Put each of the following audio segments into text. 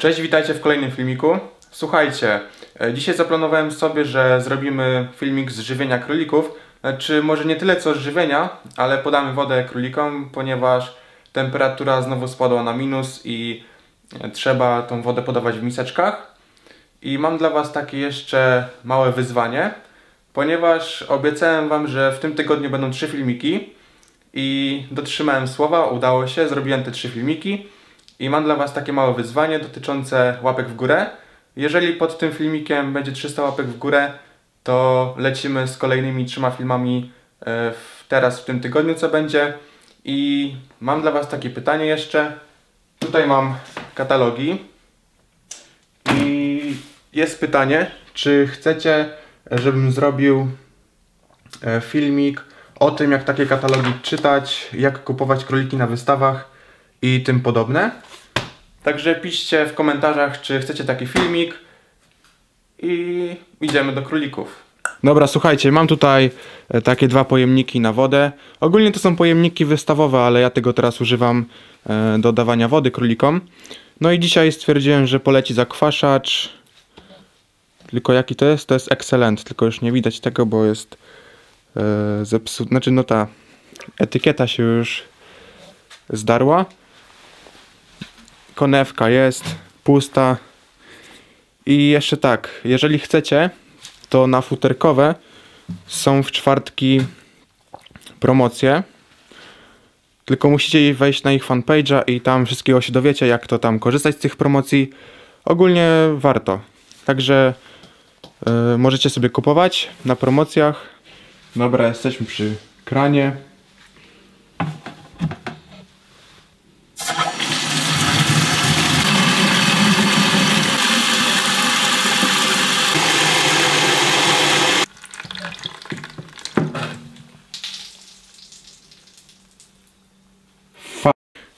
Cześć, witajcie w kolejnym filmiku. Słuchajcie, e, dzisiaj zaplanowałem sobie, że zrobimy filmik z żywienia królików. Czy może nie tyle co z żywienia, ale podamy wodę królikom, ponieważ temperatura znowu spadła na minus i trzeba tą wodę podawać w miseczkach. I mam dla Was takie jeszcze małe wyzwanie, ponieważ obiecałem Wam, że w tym tygodniu będą trzy filmiki i dotrzymałem słowa, udało się, zrobiłem te trzy filmiki. I mam dla Was takie małe wyzwanie dotyczące łapek w górę. Jeżeli pod tym filmikiem będzie 300 łapek w górę, to lecimy z kolejnymi trzema filmami e, w, teraz w tym tygodniu, co będzie. I mam dla Was takie pytanie jeszcze. Tutaj mam katalogi. I jest pytanie, czy chcecie, żebym zrobił e, filmik o tym, jak takie katalogi czytać, jak kupować króliki na wystawach i tym podobne. Także piszcie w komentarzach, czy chcecie taki filmik i idziemy do królików. Dobra, słuchajcie, mam tutaj e, takie dwa pojemniki na wodę. Ogólnie to są pojemniki wystawowe, ale ja tego teraz używam e, do dawania wody królikom. No i dzisiaj stwierdziłem, że poleci zakwaszacz. Tylko jaki to jest? To jest Excellent, tylko już nie widać tego, bo jest e, zepsuty. Znaczy, no ta etykieta się już zdarła konewka jest pusta. I jeszcze tak, jeżeli chcecie, to na futerkowe są w czwartki promocje. Tylko musicie wejść na ich fanpage'a i tam wszystkiego się dowiecie, jak to tam korzystać z tych promocji. Ogólnie warto. Także yy, możecie sobie kupować na promocjach. Dobra, jesteśmy przy kranie.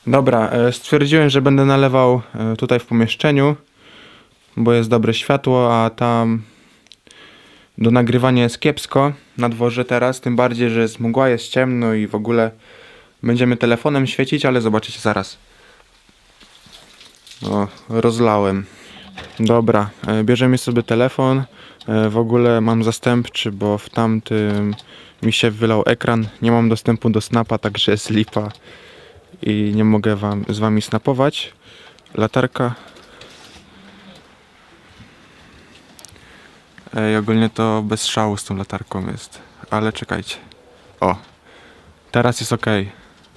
Dobra, e, stwierdziłem, że będę nalewał e, tutaj w pomieszczeniu, bo jest dobre światło, a tam do nagrywania jest kiepsko na dworze teraz, tym bardziej, że jest mgła, jest ciemno i w ogóle będziemy telefonem świecić, ale zobaczycie zaraz. O, rozlałem. Dobra, e, bierzemy sobie telefon. W ogóle mam zastępczy, bo w tamtym mi się wylał ekran. Nie mam dostępu do snapa, także jest lipa i nie mogę wam, z wami snapować. Latarka. Ej, ogólnie to bez szału z tą latarką jest. Ale czekajcie. O. Teraz jest ok.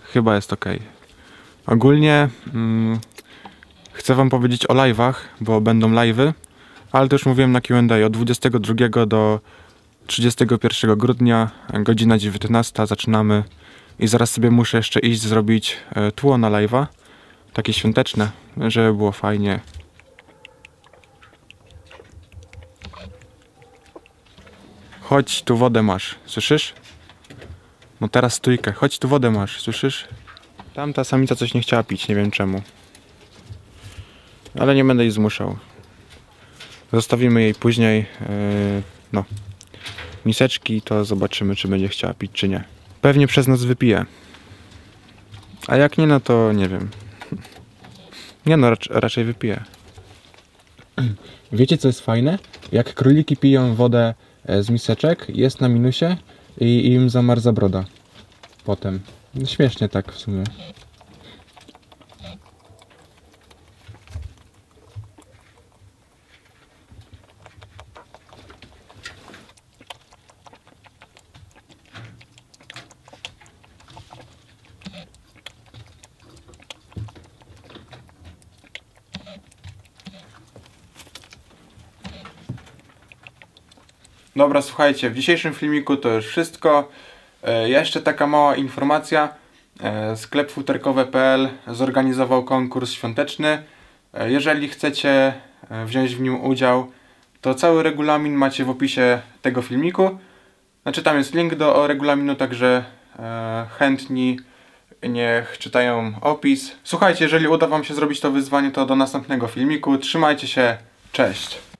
Chyba jest ok. Ogólnie mm, chcę wam powiedzieć o live'ach, bo będą live'y. Ale to już mówiłem na Q&A. Od 22 do 31 grudnia, godzina 19 zaczynamy i zaraz sobie muszę jeszcze iść zrobić e, tło na live'a. Takie świąteczne, żeby było fajnie. Chodź, tu wodę masz, słyszysz? No teraz stójkę, chodź tu wodę masz, słyszysz? Tamta samica coś nie chciała pić, nie wiem czemu. Ale nie będę jej zmuszał. Zostawimy jej później, yy, no, miseczki, to zobaczymy, czy będzie chciała pić, czy nie. Pewnie przez nas wypije. A jak nie, no to nie wiem. Nie no, rac raczej wypije. Wiecie co jest fajne? Jak króliki piją wodę e, z miseczek, jest na minusie i im zamarza broda. Potem. Śmiesznie tak w sumie. Dobra, słuchajcie, w dzisiejszym filmiku to już wszystko. E, jeszcze taka mała informacja. E, sklep futerkowe.pl zorganizował konkurs świąteczny. E, jeżeli chcecie wziąć w nim udział, to cały regulamin macie w opisie tego filmiku. Znaczy tam jest link do regulaminu, także chętni niech czytają opis. Słuchajcie, jeżeli uda wam się zrobić to wyzwanie, to do następnego filmiku. Trzymajcie się, cześć!